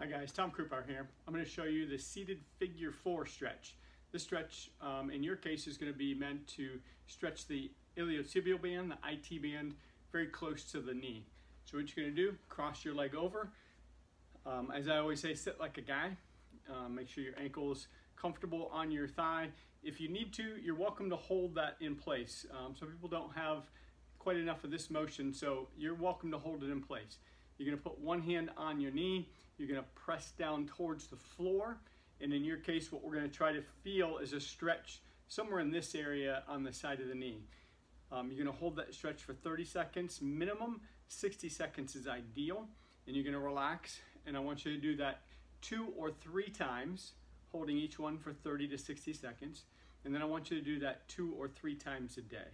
Hi guys, Tom Krupar here. I'm going to show you the seated figure four stretch. This stretch, um, in your case, is going to be meant to stretch the iliotibial band, the IT band, very close to the knee. So what you're going to do, cross your leg over. Um, as I always say, sit like a guy. Uh, make sure your ankle's comfortable on your thigh. If you need to, you're welcome to hold that in place. Um, some people don't have quite enough of this motion, so you're welcome to hold it in place. You're gonna put one hand on your knee, you're gonna press down towards the floor, and in your case, what we're gonna try to feel is a stretch somewhere in this area on the side of the knee. Um, you're gonna hold that stretch for 30 seconds minimum, 60 seconds is ideal, and you're gonna relax, and I want you to do that two or three times, holding each one for 30 to 60 seconds, and then I want you to do that two or three times a day.